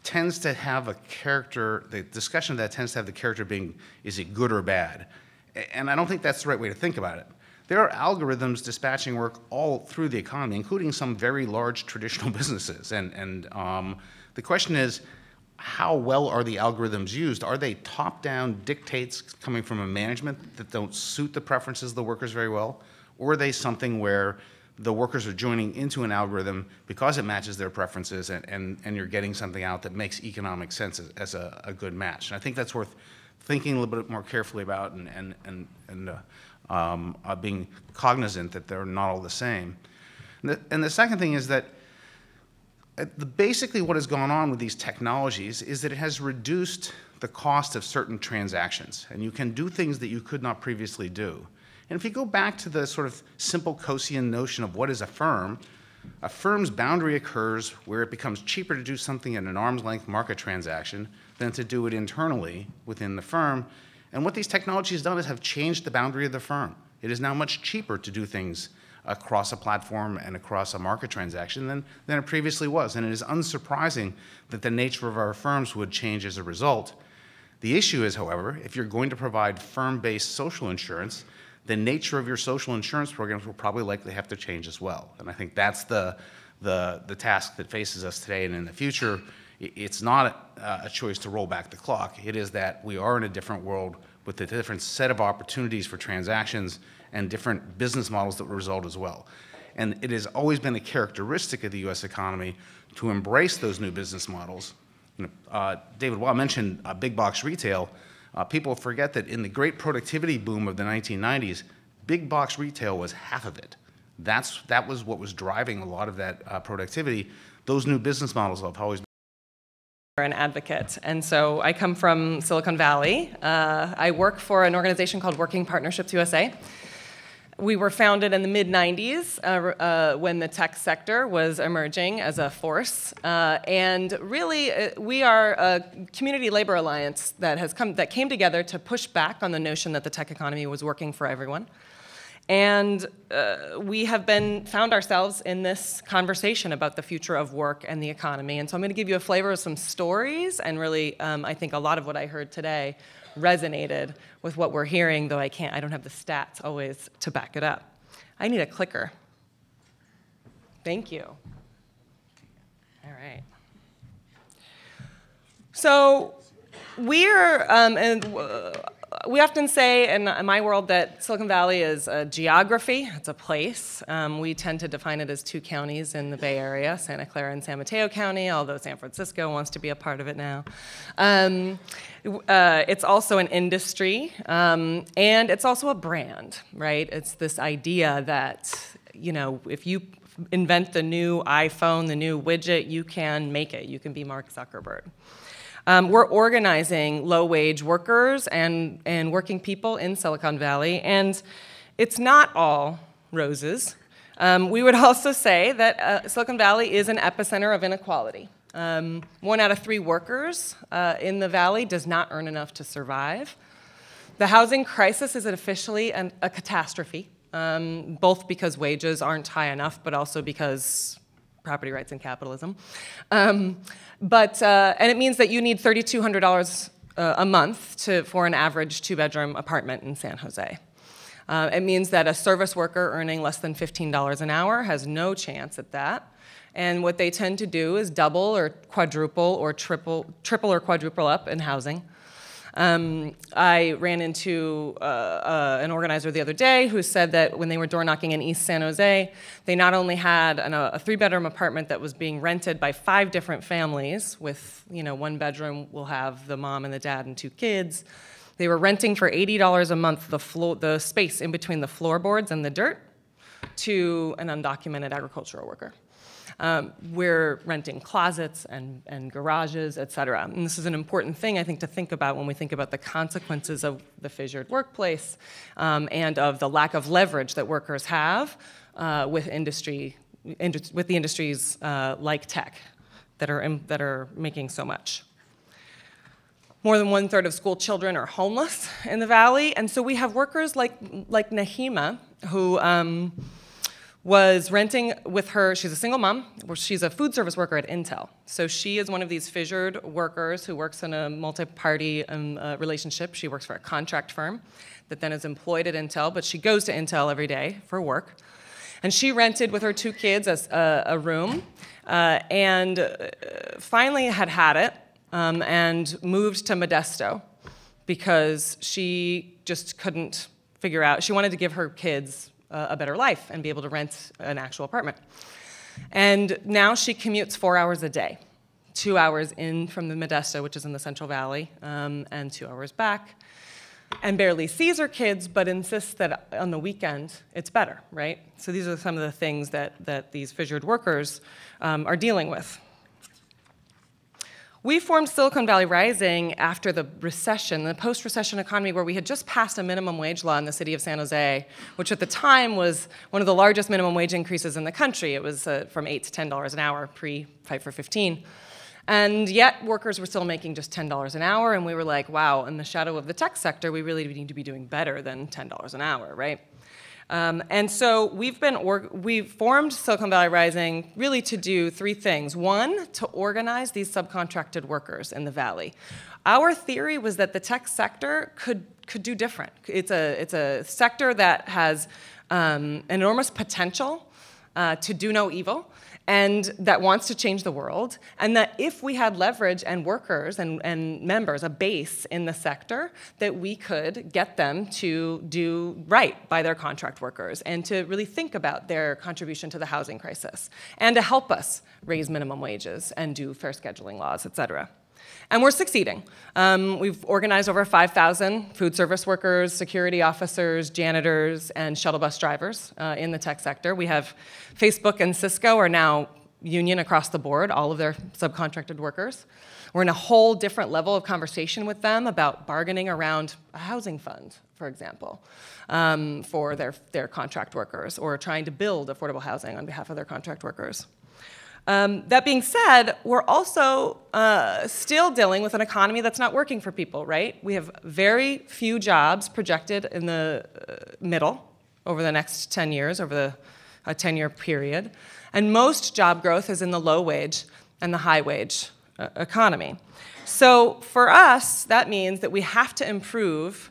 tends to have a character, the discussion that tends to have the character being, is it good or bad? And I don't think that's the right way to think about it. there are algorithms dispatching work all through the economy, including some very large traditional businesses. And, and um, the question is, how well are the algorithms used? Are they top-down dictates coming from a management that don't suit the preferences of the workers very well? Or are they something where the workers are joining into an algorithm because it matches their preferences and, and, and you're getting something out that makes economic sense as, as a, a, good match? And I think that's worth thinking a little bit more carefully about and, and, and, and uh, um, uh, being cognizant that they're not all the same. And the, and the second thing is that uh, the, basically what has gone on with these technologies is that it has reduced the cost of certain transactions, and you can do things that you could not previously do. And if you go back to the sort of simple Coasean notion of what is a firm, a firm's boundary occurs where it becomes cheaper to do something in an arm's length market transaction than to do it internally within the firm. And what these technologies have done is have changed the boundary of the firm. It is now much cheaper to do things across a platform and across a market transaction than, than it previously was. And it is unsurprising that the nature of our firms would change as a result. The issue is, however, if you're going to provide firm-based social insurance, the nature of your social insurance programs will probably likely have to change as well. And I think that's the, the, the task that faces us today and in the future. It's not a, choice to roll back the clock. It is that we are in a different world with a different set of opportunities for transactions and different business models that result as well. And it has always been a characteristic of the U.S. economy to embrace those new business models. You know, uh, David Weil mentioned uh, big box retail. Uh, people forget that in the great productivity boom of the 1990s, big box retail was half of it. That's, that was what was driving a lot of that uh, productivity. Those new business models have always an advocate. And so I come from Silicon Valley. Uh, I work for an organization called Working Partnerships USA. We were founded in the mid 90s uh, uh, when the tech sector was emerging as a force. Uh, and really, uh, we are a community labor alliance that, has come, that came together to push back on the notion that the tech economy was working for everyone. And uh, we have been found ourselves in this conversation about the future of work and the economy. And so I'm going to give you a flavor of some stories, and really, um, I think a lot of what I heard today resonated with what we're hearing, though I can't, I don't have the stats always to back it up. I need a clicker. Thank you. All right. So we're, um, and, uh, we often say in my world that Silicon Valley is a geography, it's a place. Um, we tend to define it as two counties in the Bay Area, Santa Clara and San Mateo County, although San Francisco wants to be a part of it now. Um, uh, it's also an industry, um, and it's also a brand, right? It's this idea that, you know, if you invent the new iPhone, the new widget, you can make it. You can be Mark Zuckerberg. Um, we're organizing low wage workers and, and working people in Silicon Valley, and it's not all roses. Um, we would also say that uh, Silicon Valley is an epicenter of inequality. Um, one out of three workers uh, in the valley does not earn enough to survive. The housing crisis is officially an, a catastrophe, um, both because wages aren't high enough, but also because property rights and capitalism. Um, but, uh, and it means that you need $3,200 uh, a month to, for an average two bedroom apartment in San Jose. Uh, it means that a service worker earning less than $15 an hour has no chance at that. And what they tend to do is double or quadruple or triple, triple or quadruple up in housing. Um, I ran into uh, uh, an organizer the other day who said that when they were door knocking in East San Jose, they not only had an, a three bedroom apartment that was being rented by five different families, with you know one bedroom will have the mom and the dad and two kids. They were renting for $80 a month the, floor, the space in between the floorboards and the dirt to an undocumented agricultural worker. Um, we're renting closets and, and garages, et cetera. And this is an important thing, I think, to think about when we think about the consequences of the fissured workplace um, and of the lack of leverage that workers have uh, with industry, with the industries uh, like tech that are, that are making so much. More than one third of school children are homeless in the valley, and so we have workers like, like Nahima who um, was renting with her. She's a single mom. She's a food service worker at Intel. So she is one of these fissured workers who works in a multi-party um, uh, relationship. She works for a contract firm that then is employed at Intel, but she goes to Intel every day for work. And she rented with her two kids a, a room, uh, and uh, finally had had it, um, and moved to Modesto because she just couldn't figure out. She wanted to give her kids a better life and be able to rent an actual apartment. And now she commutes four hours a day, two hours in from the Modesto, which is in the Central Valley, um, and two hours back, and barely sees her kids, but insists that on the weekend it's better, right? So these are some of the things that, that these fissured workers um, are dealing with. We formed Silicon Valley Rising after the recession, the post recession economy, where we had just passed a minimum wage law in the city of San Jose, which at the time was one of the largest minimum wage increases in the country. It was uh, from 8 to $10 an hour pre Fight for 15. And yet, workers were still making just $10 an hour, and we were like, wow, in the shadow of the tech sector, we really need to be doing better than $10 an hour, right? Um, and so we've been we've formed Silicon Valley Rising really to do three things. One, to organize these subcontracted workers in the valley. Our theory was that the tech sector could could do different. It's a it's a sector that has um, enormous potential uh, to do no evil and that wants to change the world, and that if we had leverage and workers and, and members, a base in the sector, that we could get them to do right by their contract workers and to really think about their contribution to the housing crisis and to help us raise minimum wages and do fair scheduling laws, et cetera. And we're succeeding. Um, we've organized over 5,000 food service workers, security officers, janitors, and shuttle bus drivers uh, in the tech sector. We have Facebook and Cisco are now union across the board, all of their subcontracted workers. We're in a whole different level of conversation with them about bargaining around a housing fund, for example, um, for their, their contract workers, or trying to build affordable housing on behalf of their contract workers. Um, that being said, we're also uh, still dealing with an economy that's not working for people, right? We have very few jobs projected in the uh, middle over the next 10 years, over the, a 10 year period. And most job growth is in the low wage and the high wage uh, economy. So for us, that means that we have to improve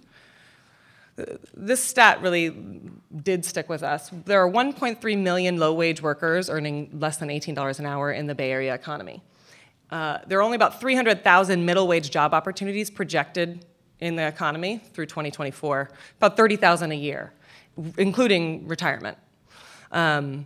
this stat really did stick with us. There are 1.3 million low wage workers earning less than $18 an hour in the Bay Area economy. Uh, there are only about 300,000 middle wage job opportunities projected in the economy through 2024, about 30,000 a year, including retirement. Um,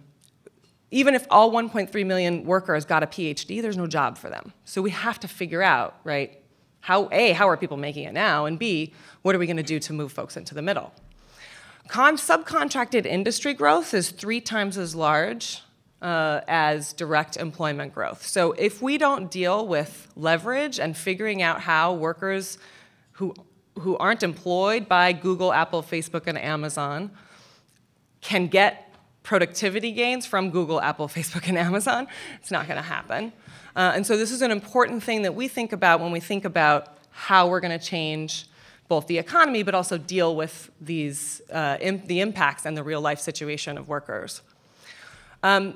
even if all 1.3 million workers got a PhD, there's no job for them. So we have to figure out, right, how, A, how are people making it now? And B, what are we going to do to move folks into the middle? Con- subcontracted industry growth is three times as large uh, as direct employment growth. So if we don't deal with leverage and figuring out how workers who, who aren't employed by Google, Apple, Facebook, and Amazon can get productivity gains from Google, Apple, Facebook, and Amazon, it's not going to happen. Uh, and so this is an important thing that we think about when we think about how we're going to change both the economy but also deal with these, uh, the impacts and the real life situation of workers. Um,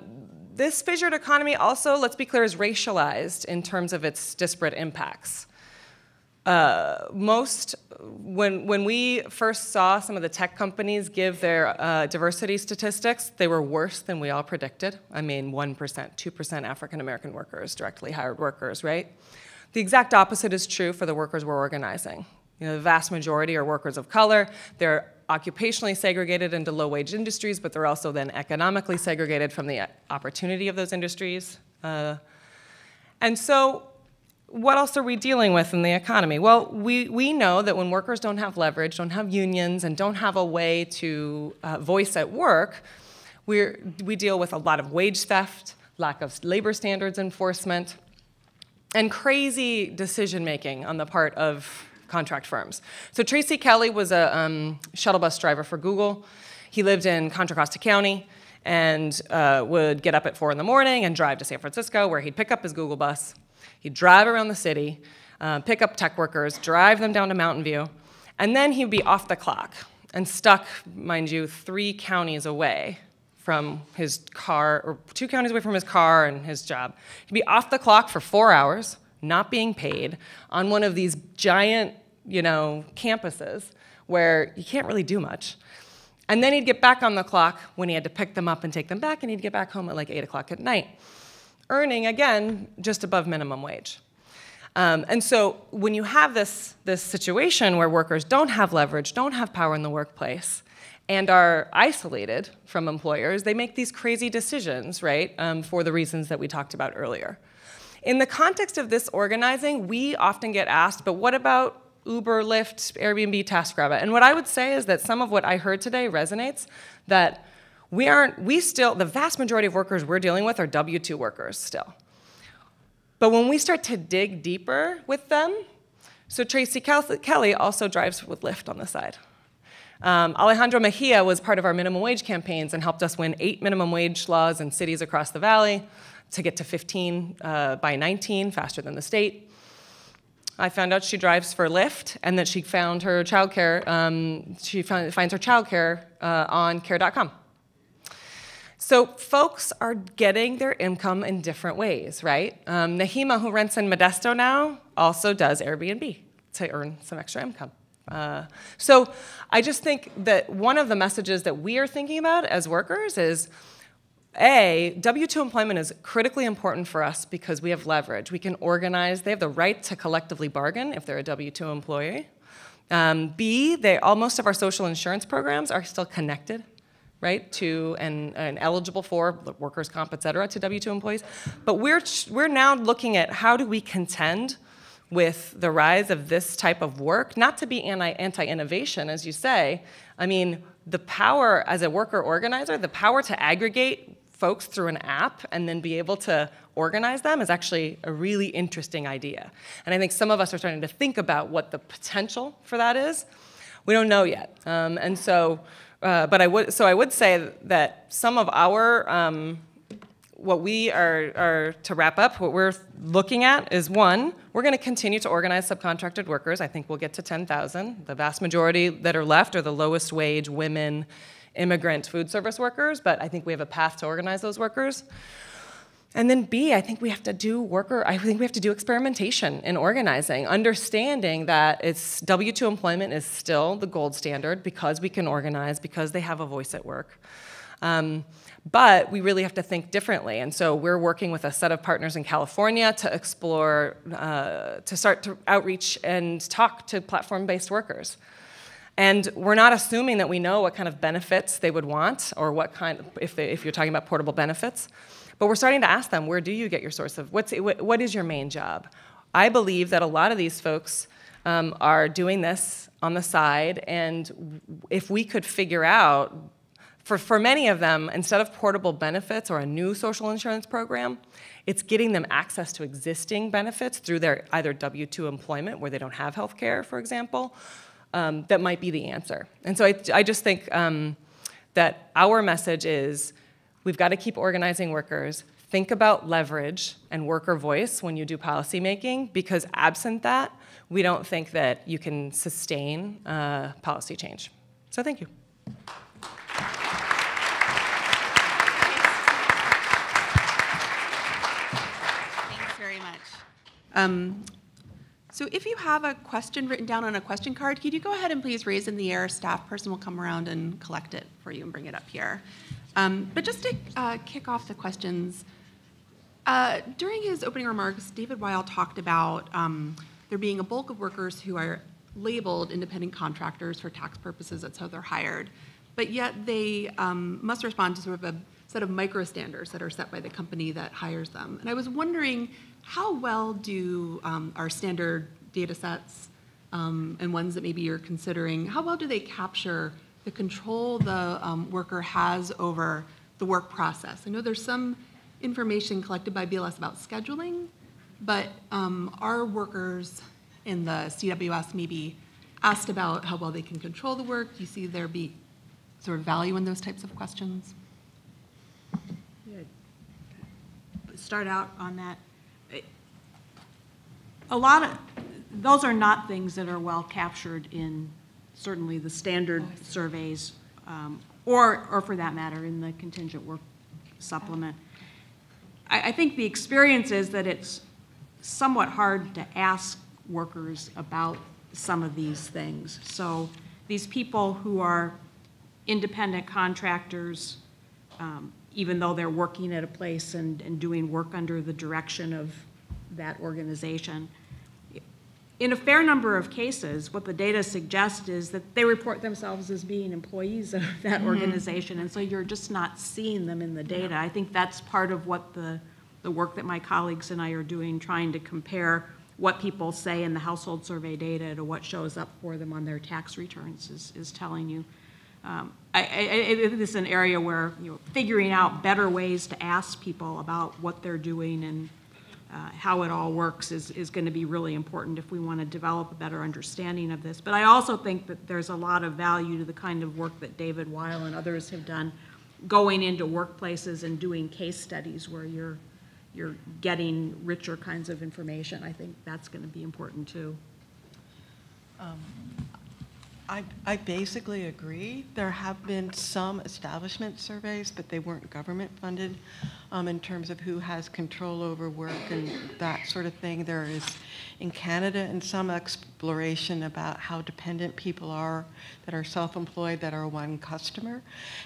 this fissured economy also, let's be clear, is racialized in terms of its disparate impacts. Uh, most, when, when we first saw some of the tech companies give their uh, diversity statistics, they were worse than we all predicted. I mean, 1%, 2% African American workers, directly hired workers, right? The exact opposite is true for the workers we're organizing. You know, the vast majority are workers of color. They're occupationally segregated into low wage industries, but they're also then economically segregated from the opportunity of those industries. Uh, and so what else are we dealing with in the economy? Well, we, we know that when workers don't have leverage, don't have unions, and don't have a way to uh, voice at work, we we deal with a lot of wage theft, lack of labor standards enforcement, and crazy decision making on the part of contract firms. So Tracy Kelly was a um, shuttle bus driver for Google. He lived in Contra Costa County and uh, would get up at four in the morning and drive to San Francisco, where he'd pick up his Google bus He'd drive around the city, uh, pick up tech workers, drive them down to Mountain View, and then he'd be off the clock and stuck, mind you, three counties away from his car, or two counties away from his car and his job. He'd be off the clock for four hours, not being paid, on one of these giant, you know, campuses where you can't really do much. And then he'd get back on the clock when he had to pick them up and take them back, and he'd get back home at like 8 o'clock at night, earning, again, just above minimum wage. Um, and so when you have this, this situation where workers don't have leverage, don't have power in the workplace, and are isolated from employers, they make these crazy decisions, right, um, for the reasons that we talked about earlier. In the context of this organizing, we often get asked, but what about Uber, Lyft, Airbnb, TaskRabbit? And what I would say is that some of what I heard today resonates, that we aren't, we still, the vast majority of workers we're dealing with are W 2 workers still. But when we start to dig deeper with them, so Tracy Kelly also drives with Lyft on the side. Um, Alejandro Mejia was part of our minimum wage campaigns and helped us win eight minimum wage laws in cities across the valley to get to 15 uh, by 19, faster than the state. I found out she drives for Lyft and that she found her childcare, um, she finds her childcare uh, on care.com. So folks are getting their income in different ways, right? Um, Nahima, who rents in Modesto now, also does Airbnb to earn some extra income. Uh, so I just think that one of the messages that we are thinking about as workers is a, W 2 employment is critically important for us because we have leverage. We can organize, they have the right to collectively bargain if they're a W 2 employee. Um, B, they, all, most of our social insurance programs are still connected right, to and, and eligible for workers' comp, et cetera, to W 2 employees. But we're, we're now looking at how do we contend with the rise of this type of work, not to be anti innovation, as you say. I mean, the power as a worker organizer, the power to aggregate folks through an app and then be able to organize them is actually a really interesting idea. And I think some of us are starting to think about what the potential for that is. We don't know yet. Um, and so, uh, but I would, so I would say that some of our, um, what we are, are, to wrap up, what we're looking at is one, we're going to continue to organize subcontracted workers. I think we'll get to 10,000. The vast majority that are left are the lowest wage women, immigrant food service workers, but I think we have a path to organize those workers. And then B, I think we have to do worker, I think we have to do experimentation in organizing, understanding that it's W-2 employment is still the gold standard because we can organize, because they have a voice at work. Um, but we really have to think differently. And so we're working with a set of partners in California to explore, uh, to start to outreach and talk to platform-based workers. And we're not assuming that we know what kind of benefits they would want or what kind, if, they, if you're talking about portable benefits. But we're starting to ask them, where do you get your source of, what's, what is your main job? I believe that a lot of these folks um, are doing this on the side, and if we could figure out, for, for many of them, instead of portable benefits or a new social insurance program, it's getting them access to existing benefits through their either W 2 employment, where they don't have health care, for example, um, that might be the answer. And so I, I just think um, that our message is We've got to keep organizing workers. Think about leverage and worker voice when you do policymaking, because absent that, we don't think that you can sustain uh, policy change. So thank you. Thanks very much. Um, so if you have a question written down on a question card, could you go ahead and please raise in the air? Staff person will come around and collect it for you and bring it up here. Um, but just to uh, kick off the questions, uh, during his opening remarks, David Weil talked about um, there being a bulk of workers who are labeled independent contractors for tax purposes, that's how they're hired, but yet they um, must respond to sort of a set of micro standards that are set by the company that hires them. And I was wondering how well do um, our standard data sets um, and ones that maybe you're considering, how well do they capture the control the um, worker has over the work process. I know there's some information collected by BLS about scheduling, but um, are workers in the CWS maybe asked about how well they can control the work? Do you see there be sort of value in those types of questions? Start out on that. A lot of, those are not things that are well captured in certainly the standard surveys um, or, or for that matter, in the contingent work supplement. I, I think the experience is that it's somewhat hard to ask workers about some of these things. So these people who are independent contractors, um, even though they're working at a place and, and doing work under the direction of that organization, in a fair number of cases, what the data suggests is that they report themselves as being employees of that organization, and so you're just not seeing them in the data. I think that's part of what the, the work that my colleagues and I are doing, trying to compare what people say in the household survey data to what shows up for them on their tax returns is, is telling you. Um, I, I, I, this is an area where, you know, figuring out better ways to ask people about what they're doing and uh, how it all works is, is going to be really important if we want to develop a better understanding of this. But I also think that there's a lot of value to the kind of work that David Weil and others have done, going into workplaces and doing case studies where you're, you're getting richer kinds of information. I think that's going to be important too. I, I basically agree. There have been some establishment surveys, but they weren't government funded um, in terms of who has control over work and that sort of thing. There is in Canada and some exploration about how dependent people are that are self-employed that are one customer.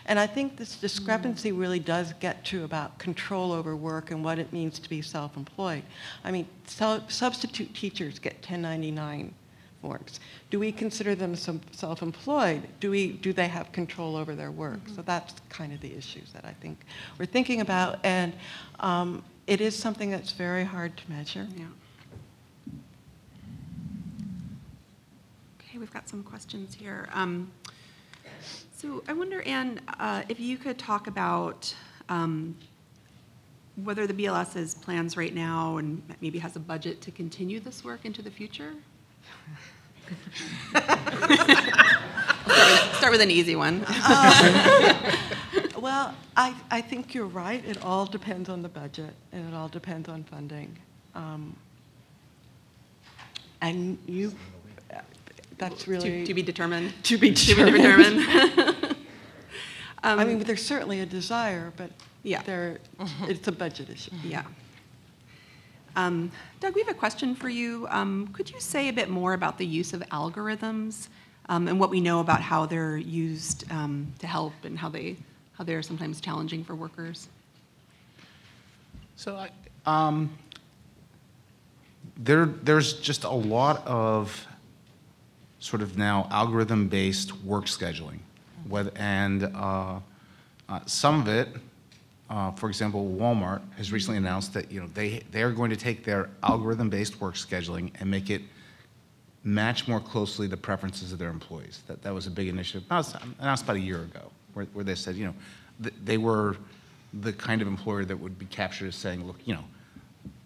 And I think this discrepancy really does get to about control over work and what it means to be self-employed. I mean, so, substitute teachers get 1099 forms. Do we consider them self-employed? Do we, do they have control over their work? So that's kind of the issues that I think we're thinking about. And um, it is something that's very hard to measure. Yeah. Okay, we've got some questions here. Um, So I wonder, Anne, uh, if you could talk about um, whether the BLS has plans right now and maybe has a budget to continue this work into the future? Start with- start with an easy one. Well, I, I think you're right. It all depends on the budget, and it all depends on funding. Um, And you, that's really. to be determined. To be To be determined. determined. I mean, there's certainly a desire, but Yeah. there, it's a budget issue. Yeah. Um, Doug, we have a question for you. Um, Could you say a bit more about the use of algorithms um, and what we know about how they're used um, to help and how they, how they're sometimes challenging for workers? So I, um, there, there's just a lot of sort of now algorithm-based work scheduling. And uh, uh, some of it, uh, for example, Walmart has recently announced that, you know, they, they are going to take their algorithm-based work scheduling and make it match more closely the preferences of their employees. That, that was a big initiative, announced, announced about a year ago, where, where they said, you know, th- they were the kind of employer that would be captured as saying, look, you know,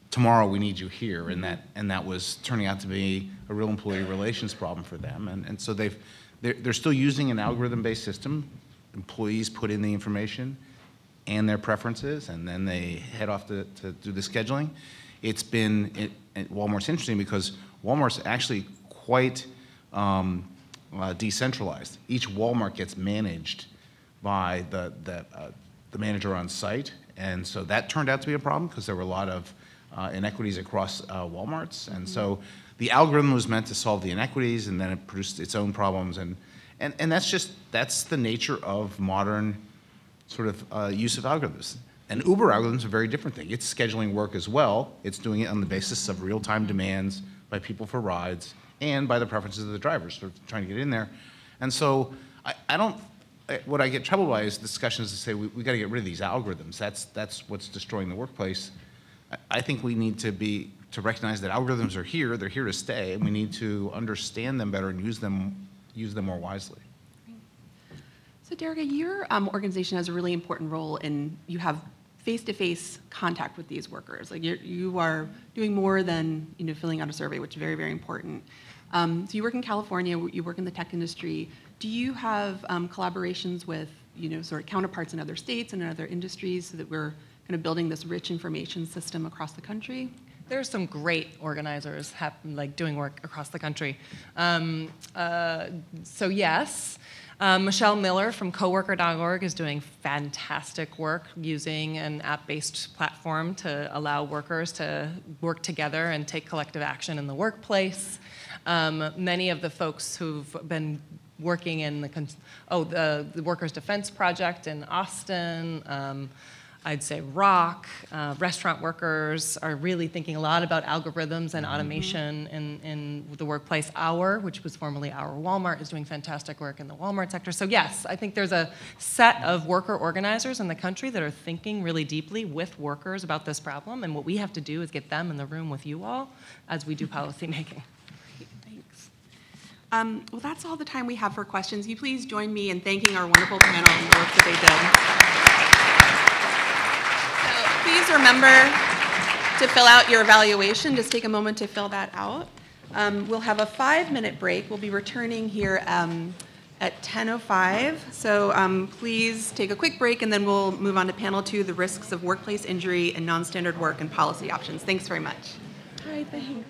tomorrow we need you here, and that, and that was turning out to be a real employee relations problem for them. And, and so they've, they're, they're still using an algorithm-based system. Employees put in the information and their preferences, and then they head off to, to do the scheduling. It's been, it, it- Walmart's interesting because Walmart's actually quite um, uh, decentralized. Each Walmart gets managed by the, the, uh, the manager on site, and so that turned out to be a problem because there were a lot of uh, inequities across uh, Walmarts, and so the algorithm was meant to solve the inequities, and then it produced its own problems, and, and, and that's just, that's the nature of modern sort of uh, use of algorithms. And Uber algorithms are a very different thing. It's scheduling work as well. It's doing it on the basis of real-time demands by people for rides and by the preferences of the drivers, sort of trying to get in there. And so I, I don't, I- what I get troubled by is discussions to say, we, we gotta get rid of these algorithms. That's, that's what's destroying the workplace. I, I think we need to be, to recognize that algorithms are here, they're here to stay, and we need to understand them better and use them, use them more wisely. So Derecka, your um, organization has a really important role in, you have face-to-face contact with these workers. Like you're, you are doing more than, you know, filling out a survey, which is very, very important. Um, so you work in California, you work in the tech industry. Do you have um, collaborations with, you know, sort of counterparts in other states and in other industries so that we're kind of building this rich information system across the country? There are some great organizers like doing work across the country. Um, uh, so yes, Um, Michelle Miller from coworker.org is doing fantastic work using an app based platform to allow workers to work together and take collective action in the workplace. Um, many of the folks who've been working in the, oh, the, the Workers' Defense Project in Austin. Um, I'd say ROC, uh, restaurant workers are really thinking a lot about algorithms and automation in, in the workplace. Our, which was formerly Our Walmart, is doing fantastic work in the Walmart sector. So, yes, I think there's a set of worker organizers in the country that are thinking really deeply with workers about this problem. And what we have to do is get them in the room with you all as we do policy making. Thanks. Um, Well, that's all the time we have for questions. You please join me in thanking our wonderful panel and the work that they did. Please remember to fill out your evaluation. Just take a moment to fill that out. Um, We'll have a five-minute break. We'll be returning here um, at 10:05. So um, please take a quick break, and then we'll move on to panel two, the risks of workplace injury and non-standard work and policy options. Thanks very much. All right, thanks.